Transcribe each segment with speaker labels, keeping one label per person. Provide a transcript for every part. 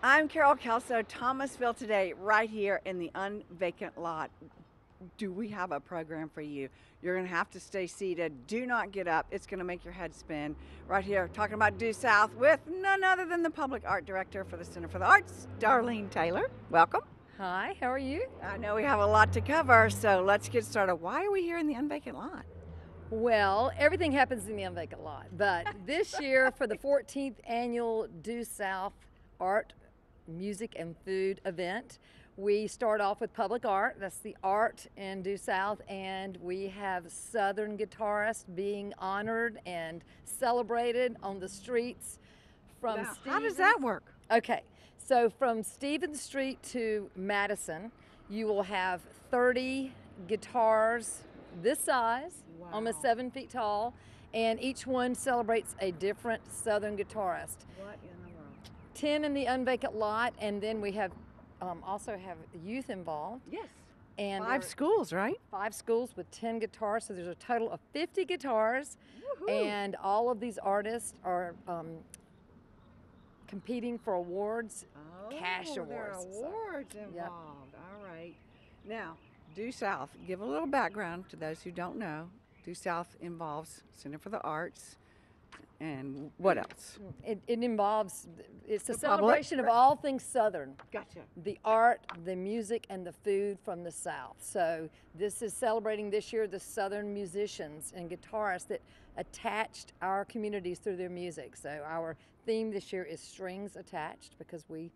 Speaker 1: I'm Carol Kelso, Thomasville today, right here in the unvacant lot. Do we have a program for you? You're going to have to stay seated. Do not get up. It's going to make your head spin. Right here, talking about Due South with none other than the Public Art Director for the Center for the Arts, Darlene Taylor. Welcome.
Speaker 2: Hi, how are you?
Speaker 1: I know we have a lot to cover, so let's get started. Why are we here in the unvacant lot?
Speaker 2: Well, everything happens in the unvacant lot, but this year for the 14th annual Due South Art, Music, and Food event, we start off with public art. That's the art in Due South, and we have Southern guitarists being honored and celebrated on the streets from.
Speaker 1: Now, how does that work?
Speaker 2: Okay, so from Stevens Street to Madison, you will have 30 guitars this size, almost seven feet tall, and each one celebrates a different Southern guitarist.
Speaker 1: What in the world?
Speaker 2: 10 in the unvacant lot, and then we have um, also have youth involved.
Speaker 1: Yes.
Speaker 2: And
Speaker 1: Five schools, right?
Speaker 2: five schools with 10 guitars, so there's a total of 50 guitars,
Speaker 1: Woohoo.
Speaker 2: and all of these artists are um, competing for awards cash
Speaker 1: Oh, there are
Speaker 2: awards, so-
Speaker 1: awards
Speaker 2: Yep.
Speaker 1: involved. All right. Now, Due South, give a little background to those who don't know. Due South involves Center for the Arts and what else?
Speaker 2: It, it involves, it's a
Speaker 1: The public,
Speaker 2: celebration of all things Southern
Speaker 1: Gotcha.
Speaker 2: the art, the music, and the food from the South. So, this is celebrating this year the Southern musicians and guitarists that attached our communities through their music. So, our theme this year is strings attached because we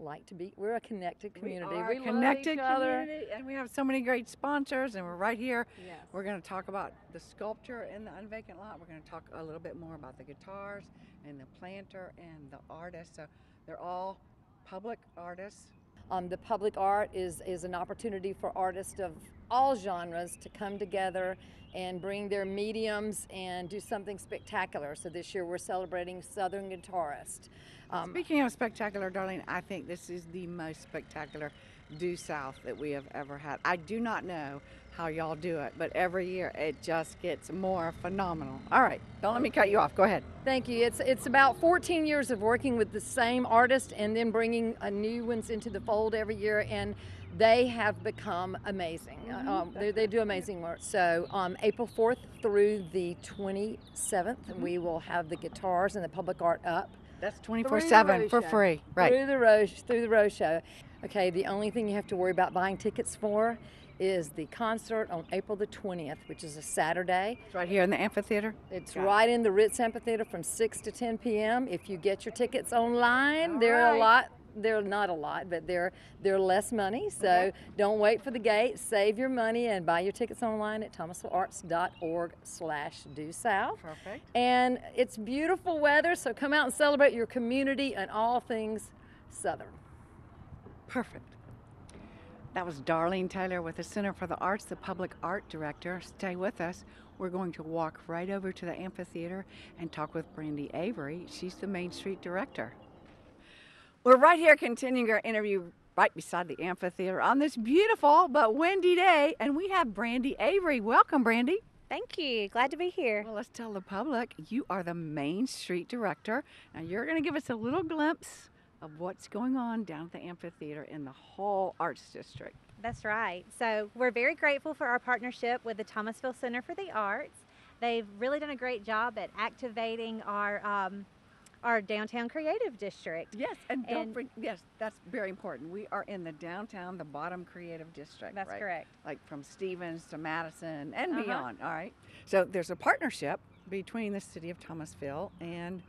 Speaker 2: like to be, we're a connected community.
Speaker 1: We are a
Speaker 2: love
Speaker 1: connected
Speaker 2: each other.
Speaker 1: community, and we have so many great sponsors, and we're right here.
Speaker 2: Yes.
Speaker 1: We're going to talk about the sculpture in the unvacant lot. We're going to talk a little bit more about the guitars and the planter and the artists. So they're all public artists.
Speaker 2: Um, the public art is, is an opportunity for artists of all genres to come together and bring their mediums and do something spectacular. So this year we're celebrating Southern guitarists. Um,
Speaker 1: Speaking of spectacular, darling, I think this is the most spectacular due south that we have ever had. I do not know how y'all do it, but every year it just gets more phenomenal. All right, don't let me cut you off. Go ahead.
Speaker 2: Thank you. It's it's about 14 years of working with the same artist and then bringing a new ones into the fold every year, and they have become amazing.
Speaker 1: Mhm.
Speaker 2: Um, they, they do amazing work. So um, April 4th through the 27th, we will have the guitars and the public art up.
Speaker 1: That's 24 7 for
Speaker 2: Show.
Speaker 1: free. Right.
Speaker 2: Through the Rose through the Rose Show. Okay, the only thing you have to worry about buying tickets for is the concert on April the 20th, which is a Saturday.
Speaker 1: It's right here in the amphitheater.
Speaker 2: It's right in the Ritz Amphitheater from 6 to 10 p.m. If you get your tickets online,
Speaker 1: All
Speaker 2: they're
Speaker 1: right.
Speaker 2: a lot. They're not a lot, but they're they're less money. So
Speaker 1: Okay.
Speaker 2: don't wait for the gate. Save your money and buy your tickets online at thomasvillearts.org/slash due south.
Speaker 1: Perfect.
Speaker 2: And it's beautiful weather, so come out and celebrate your community and all things Southern.
Speaker 1: Perfect. That was Darlene Taylor with the Center for the Arts, the Public Art Director. Stay with us. We're going to walk right over to the amphitheater and talk with Brandy Avery. She's the Main Street Director. We're right here continuing our interview right beside the amphitheater on this beautiful but windy day, and we have Brandy Avery. Welcome, Brandy.
Speaker 3: Thank you. Glad to be here.
Speaker 1: Well, let's tell the public you are the Main Street Director, and you're going to give us a little glimpse of what's going on down at the amphitheater in the whole Arts District.
Speaker 3: That's right. So, we're very grateful for our partnership with the Thomasville Center for the Arts. They've really done a great job at activating our um, our downtown creative district.
Speaker 1: Yes, and don't yes, that's very important. We are in the downtown, the bottom creative district.
Speaker 3: That's
Speaker 1: right?
Speaker 3: correct.
Speaker 1: Like from Stevens to Madison and
Speaker 3: Uh-huh.
Speaker 1: beyond. All right. So there's a partnership between the city of Thomasville and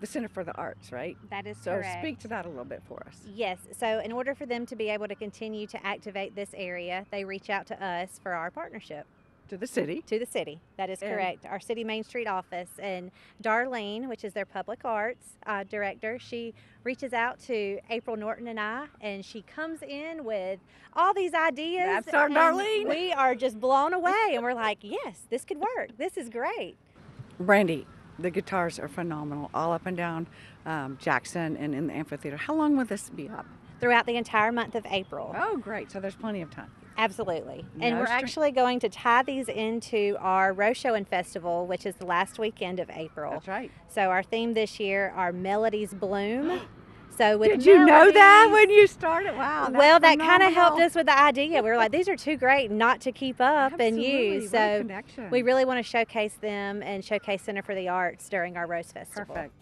Speaker 1: the Center for the Arts, right?
Speaker 3: That is correct.
Speaker 1: So
Speaker 3: correct.
Speaker 1: speak to that a little bit for us.
Speaker 3: Yes. So, in order for them to be able to continue to activate this area, they reach out to us for our partnership.
Speaker 1: To the city.
Speaker 3: To the city. That is
Speaker 1: And-
Speaker 3: correct. Our city Main Street office. And Darlene, which is their public arts uh, director, she reaches out to April Norton and I, and she comes in with all these ideas.
Speaker 1: That's our Darlene.
Speaker 3: We are just blown away, and we're like, yes, this could work. This is great.
Speaker 1: Brandy, the guitars are phenomenal all up and down um, Jackson and in the amphitheater. How long will this be up?
Speaker 3: Throughout the entire month of April.
Speaker 1: Oh, great. So there's plenty of time.
Speaker 3: Absolutely. And
Speaker 1: No
Speaker 3: we're actually going to tie these into our Show and Festival, which is the last weekend of April.
Speaker 1: That's right.
Speaker 3: So our theme this year are Melodies Bloom. So with
Speaker 1: Did you know that when you started? Wow. that's
Speaker 3: well, that kind of helped us with the idea. We were like, these are too great not to keep up and use. So we really want to showcase them and showcase Center for the Arts during our Rose Festival.
Speaker 1: Perfect.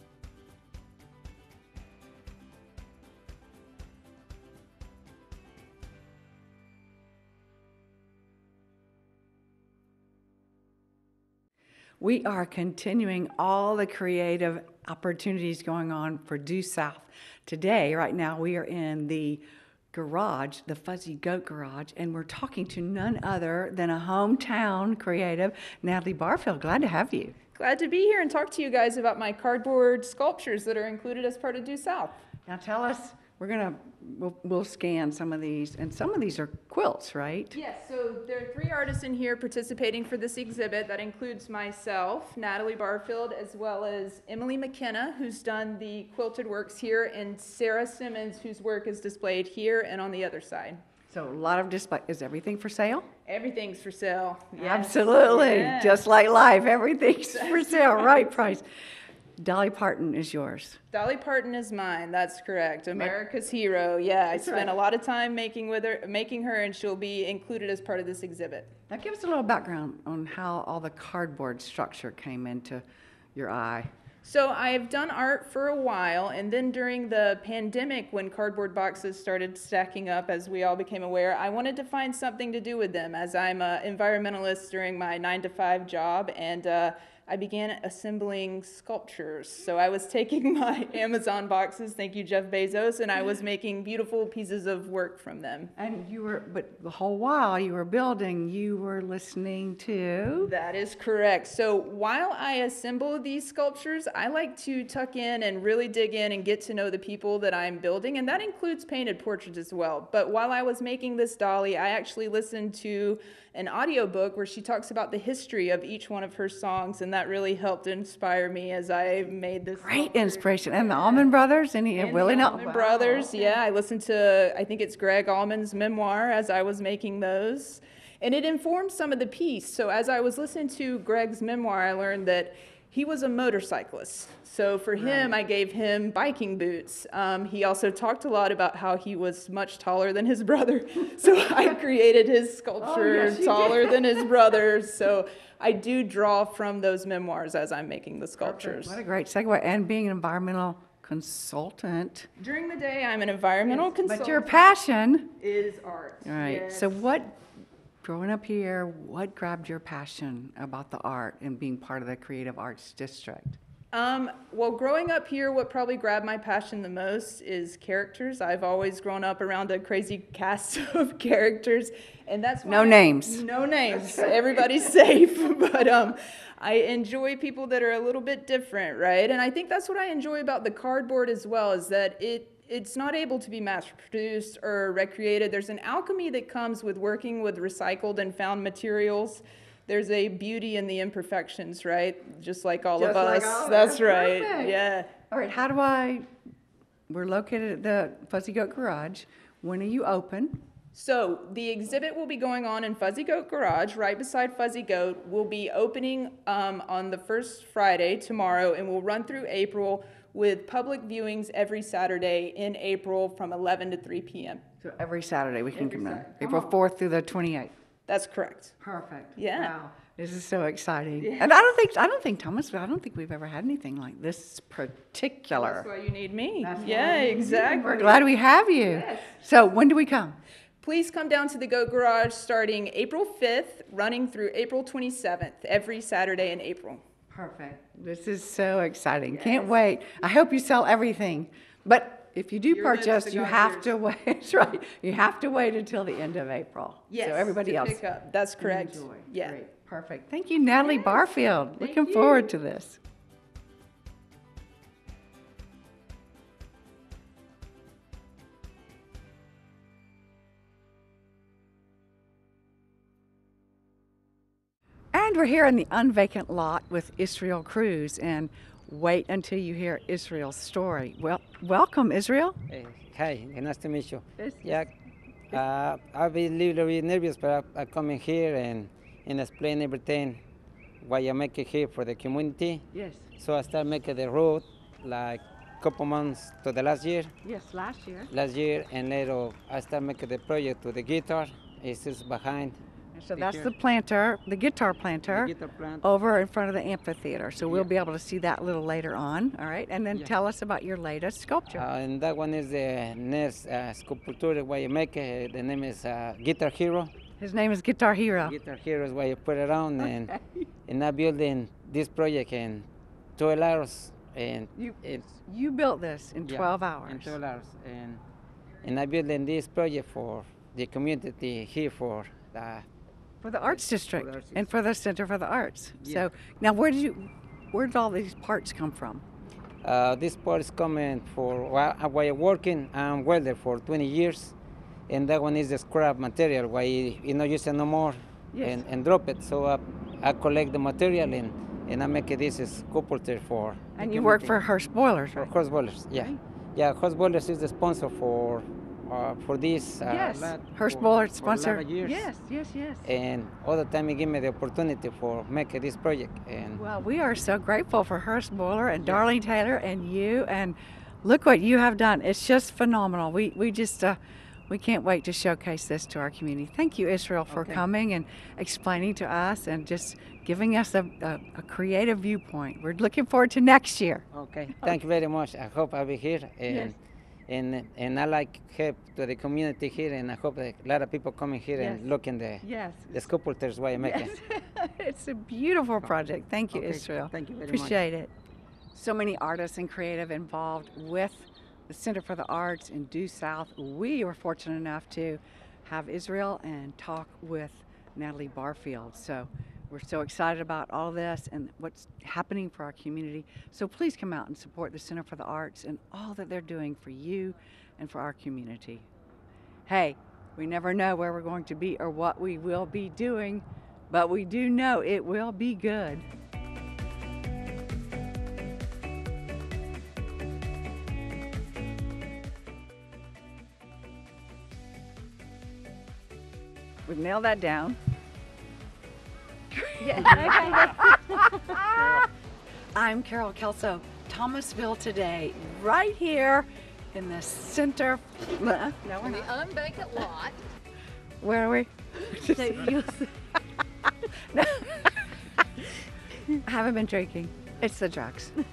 Speaker 1: We are continuing all the creative opportunities going on for Due South. Today, right now, we are in the garage, the Fuzzy Goat Garage, and we're talking to none other than a hometown creative, Natalie Barfield. Glad to have you.
Speaker 4: Glad to be here and talk to you guys about my cardboard sculptures that are included as part of Due South.
Speaker 1: Now tell us, we're gonna, we'll, we'll scan some of these, and some of these are quilts, right?
Speaker 4: Yes, so there are three artists in here participating for this exhibit. That includes myself, Natalie Barfield, as well as Emily McKenna, who's done the quilted works here, and Sarah Simmons, whose work is displayed here and on the other side.
Speaker 1: So a lot of display, is everything for sale?
Speaker 4: Everything's for sale. Yes.
Speaker 1: Absolutely,
Speaker 4: Yeah.
Speaker 1: just like life, everything's for sale, right price. Dolly Parton is yours.
Speaker 4: Dolly Parton is mine. That's correct. America's hero. Yeah, I spent
Speaker 1: right.
Speaker 4: a lot of time making with her, making her, and she'll be included as part of this exhibit.
Speaker 1: Now give us a little background on how all the cardboard structure came into your eye.
Speaker 4: So I've done art for a while, and then during the pandemic, when cardboard boxes started stacking up, as we all became aware, I wanted to find something to do with them, as I'm an environmentalist during my nine to five job, and uh, I began assembling sculptures. So I was taking my Amazon boxes, thank you, Jeff Bezos, and I was making beautiful pieces of work from them.
Speaker 1: And you were, but the whole while you were building, you were listening to.
Speaker 4: That is correct. So while I assemble these sculptures, I like to tuck in and really dig in and get to know the people that I'm building, and that includes painted portraits as well. But while I was making this dolly, I actually listened to an audiobook where she talks about the history of each one of her songs, and that really helped inspire me as I made this.
Speaker 1: Great inspiration. And the Allman Brothers, any,
Speaker 4: And
Speaker 1: Willie
Speaker 4: the
Speaker 1: Nel-
Speaker 4: Allman Brothers, yeah. I listened to, I think it's Gregg Allman's memoir as I was making those. And it informed some of the piece. So as I was listening to Gregg's memoir, I learned that he was a motorcyclist. So for him, I gave him biking boots. Um, he also talked a lot about how he was much taller than his brother. So I created his sculpture
Speaker 1: yes, you
Speaker 4: taller than his brother. So I do draw from those memoirs as I'm making the sculptures.
Speaker 1: What a great segue. And being an environmental consultant.
Speaker 4: During the day, I'm an environmental consultant.
Speaker 1: But your passion,
Speaker 4: is art.
Speaker 1: all right.
Speaker 4: Yes.
Speaker 1: So what, growing up here, what grabbed your passion about the art and being part of the Creative Arts District?
Speaker 4: Um, well, growing up here, what probably grabbed my passion the most is characters. I've always grown up around a crazy cast of characters, and that's
Speaker 1: No names.
Speaker 4: No names. Everybody's safe, but um, I enjoy people that are a little bit different, right? And I think that's what I enjoy about the cardboard as well, is that it it's not able to be mass produced or recreated. There's an alchemy that comes with working with recycled and found materials. There's a beauty in the imperfections, right? Just like all
Speaker 1: Just
Speaker 4: of
Speaker 1: like
Speaker 4: us.
Speaker 1: all
Speaker 4: That's
Speaker 1: us.
Speaker 4: right.
Speaker 1: Perfect.
Speaker 4: Yeah.
Speaker 1: All right, how do I, we're located at the Fuzzy Goat Garage. When are you open?
Speaker 4: So the exhibit will be going on in Fuzzy Goat Garage, right beside Fuzzy Goat. We'll be opening um, on the first Friday tomorrow, and we'll run through April with public viewings every Saturday in April from 11 to 3 p.m.
Speaker 1: So every Saturday we can
Speaker 4: Every
Speaker 1: come in.
Speaker 4: Saturday.
Speaker 1: April 4th through the 28th.
Speaker 4: That's correct.
Speaker 1: Perfect.
Speaker 4: Yeah.
Speaker 1: Wow. This is so exciting. Yeah. And I don't think, I don't think, Thomas, I don't think we've ever had anything like this particular.
Speaker 4: That's why you need me.
Speaker 1: That's
Speaker 4: yeah,
Speaker 1: we need you.
Speaker 4: exactly.
Speaker 1: We're glad we have you.
Speaker 4: Yes.
Speaker 1: So when do we come?
Speaker 4: Please come down to the Goat Garage starting April 5th, running through April 27th, every Saturday in April.
Speaker 1: Perfect. This is so exciting. Can't wait. I hope you sell everything. But if you do
Speaker 4: Your
Speaker 1: purchase, you have to wait. Right. You have to wait until the end of April.
Speaker 4: Yes.
Speaker 1: So everybody else.
Speaker 4: pick up. That's correct.
Speaker 1: enjoy.
Speaker 4: Yeah.
Speaker 1: Great. Perfect. Thank you, Natalie Barfield.
Speaker 4: Thank
Speaker 1: Looking
Speaker 4: you.
Speaker 1: forward to this. We're here in the unvacant lot with Israel Cruz. And wait until you hear Israel's story. Well, welcome, Israel.
Speaker 5: Hey, hi, nice to meet you. Yeah, uh, I'll be a little bit nervous, but I, I come in here and, and explain everything why I make it here for the community.
Speaker 1: Yes.
Speaker 5: So I start making the road, like couple months to the last year.
Speaker 1: Yes, last year.
Speaker 5: Last year, and later I start making the project to the guitar. It's just behind
Speaker 1: So
Speaker 5: the
Speaker 1: that's the planter, the guitar
Speaker 5: the
Speaker 1: planter,
Speaker 5: guitar plant.
Speaker 1: over in front of the amphitheater. So we'll
Speaker 5: Yeah.
Speaker 1: be able to see that a little later on. All right, and then
Speaker 5: Yeah.
Speaker 1: tell us about your latest sculpture.
Speaker 5: Uh, and that one is the next uh, sculpture you make it. The name is uh, Guitar Hero.
Speaker 1: His name is Guitar Hero.
Speaker 5: Guitar Hero is where you put it on, and and I building this project in 12 hours, and
Speaker 1: You-
Speaker 5: it's
Speaker 1: You built this in
Speaker 5: yeah,
Speaker 1: 12 hours.
Speaker 5: In 12 hours, and and I building this project for the community here for the
Speaker 1: For the Arts District
Speaker 5: Arts
Speaker 1: and for the Center for the Arts.
Speaker 5: Yeah.
Speaker 1: So now, where did you, where did all these parts come from?
Speaker 5: Uh, this part is coming for while, while you're working. I'm welder for 20 years, and that one is the scrap material where you, you not use it no more
Speaker 1: Yes.
Speaker 5: and, and drop it. So uh, I collect the material and, and I make it this sculpture for.
Speaker 1: And you work for Hurst Boilers,
Speaker 5: for
Speaker 1: right?
Speaker 5: Horse Boilers. Yeah,
Speaker 1: Right.
Speaker 5: yeah. Horse Boilers is the sponsor for uh, for this. Uh,
Speaker 1: yes.
Speaker 5: lot-
Speaker 1: Hurst
Speaker 5: for- for
Speaker 1: sponsor. Yes, yes, yes.
Speaker 5: And all the time, he give me the opportunity for making this project. And
Speaker 1: Well, we are so grateful for Hurst Boiler and Darlene Taylor and you. And look what you have done. It's just phenomenal. We, we just, uh, we can't wait to showcase this to our community. Thank you, Israel, for
Speaker 5: Okay.
Speaker 1: coming and explaining to us and just giving us a, a, a creative viewpoint. We're looking forward to next year.
Speaker 5: Okay, thank you very much. I hope I'll be here. And, and, and I like help to the community here, and I hope that a lot of people coming here
Speaker 1: Yes.
Speaker 5: and looking the,
Speaker 1: Yes.
Speaker 5: the sculptures while you make it.
Speaker 1: it's a beautiful oh. project. Thank you,
Speaker 5: Okay,
Speaker 1: Israel.
Speaker 5: thank you very much.
Speaker 1: Appreciate it. So many artists and creative involved with the Center for the Arts in Due South. We were fortunate enough to have Israel and talk with Natalie Barfield. So we're so excited about all this and what's happening for our community. So please come out and support the Center for the Arts and all that they're doing for you and for our community. Hey, we never know where we're going to be or what we will be doing, but we do know it will be good. We've nailed that down. I'm Carol Kelso, Thomasville today, right here in the center. No, we're
Speaker 2: On the
Speaker 1: not.
Speaker 2: unvacant lot.
Speaker 1: Where are we? No. I haven't been drinking. It's the drugs.
Speaker 6: Um,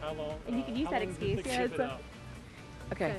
Speaker 6: how long?
Speaker 3: And you can
Speaker 6: uh,
Speaker 3: use that
Speaker 6: long does it
Speaker 3: excuse. Yeah,
Speaker 6: keep
Speaker 3: it's
Speaker 6: it
Speaker 3: a-
Speaker 6: up?
Speaker 1: Okay.
Speaker 3: Okay.